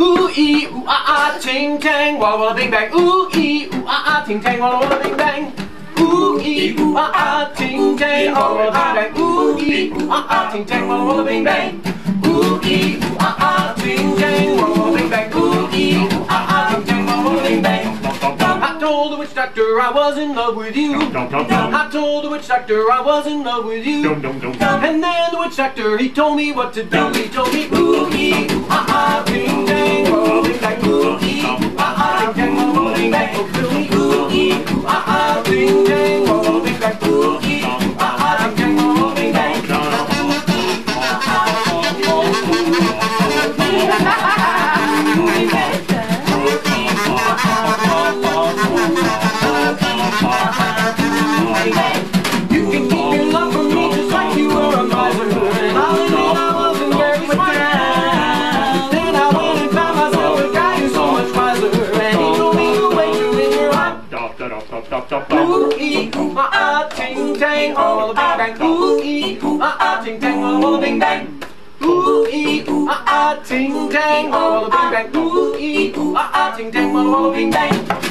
Ooh ee ooh ah ah ting tang walla walla bing bang. Ooh ee ooh ah ah ting tang walla walla bing bang. Ooh ee ooh ah ah ting tang walla walla bing bang. Ooh ee ooh ah ah ting tang walla walla bing bang. Ooh ee ooh ah ah ting tang walla walla bing bang. Ooh ee ooh ah ah ting tang walla walla bing bang. I told the witch doctor I was in love with you. I told the witch doctor I was in love with you. And then the witch doctor he told me what to do. He told me ooh ee ooh ah Ooh ee ooh ah ting tang all the bing bang. Ooh ee ooh ah ah ting tang all the bing bang. Ooh ee ooh ah ah ting tang all the bing bang. Ooh ee ooh ah ah ting tang all the bang. Ooh